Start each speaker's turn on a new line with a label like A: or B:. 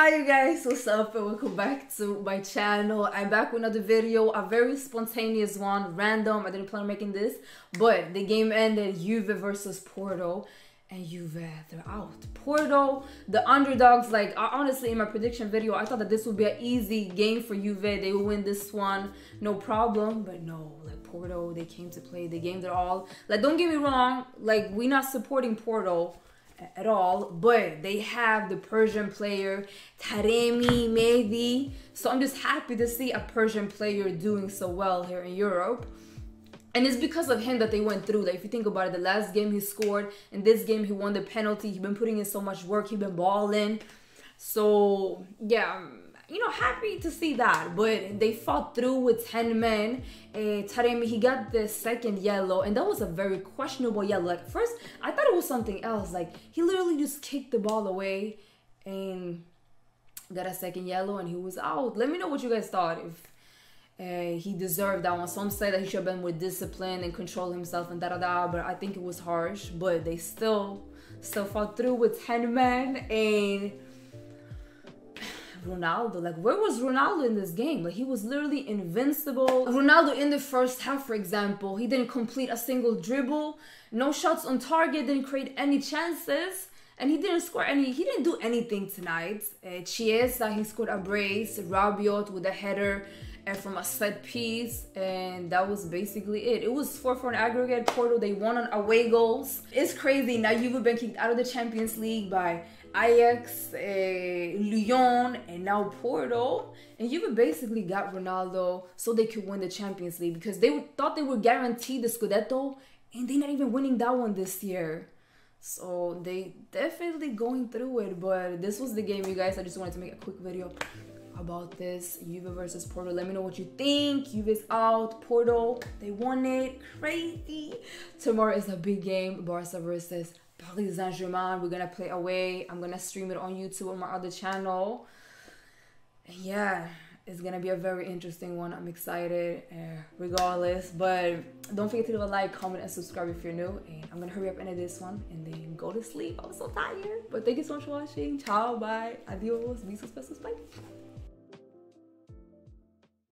A: Hi you guys, what's up and welcome back to my channel. I'm back with another video, a very spontaneous one, random. I didn't plan on making this, but the game ended Juve versus Porto and Juve, they're out. Porto, the underdogs, like uh, honestly in my prediction video, I thought that this would be an easy game for Juve. They would win this one, no problem, but no, like Porto, they came to play, the game. They're all. Like don't get me wrong, like we're not supporting Porto, at all, but they have the Persian player Taremi Mehdi. So I'm just happy to see a Persian player doing so well here in Europe. And it's because of him that they went through. Like if you think about it, the last game he scored, in this game he won the penalty. He's been putting in so much work. He's been balling. So yeah, you know, happy to see that. But they fought through with 10 men. Uh, Taremi, he got the second yellow, and that was a very questionable yellow. Like, first, I thought it was something else. Like, he literally just kicked the ball away and got a second yellow, and he was out. Let me know what you guys thought. If uh, he deserved that one. Some say that he should have been more disciplined and control himself and da da da. But I think it was harsh. But they still, still fought through with 10 men and Ronaldo. Like, where was Ronaldo in this game? Like, he was literally invincible. Oh. Ronaldo in the first half, for example, he didn't complete a single dribble, no shots on target, didn't create any chances. And he didn't score any, he didn't do anything tonight. Uh, Chiesa, he scored a brace. Rabiot with a header and from a set piece. And that was basically it. It was 4 for an aggregate. Porto, they won on away goals. It's crazy. Now you've been kicked out of the Champions League by Ajax, uh, Lyon, and now Porto. And you basically got Ronaldo so they could win the Champions League because they thought they were guaranteed the Scudetto and they're not even winning that one this year. So they definitely going through it. But this was the game, you guys. I just wanted to make a quick video about this Juve versus Porto. Let me know what you think. Juve's out. Porto, they won it. Crazy. Tomorrow is a big game. Barca versus Paris Saint Germain. We're gonna play away. I'm gonna stream it on YouTube on my other channel. Yeah, it's gonna be a very interesting one. I'm excited, uh, regardless. But don't forget to leave a like, comment, and subscribe if you're new. And I'm gonna hurry up into this one and then go to sleep. I'm so tired. But thank you so much for watching. Ciao, bye, adios, besos, besos, bye.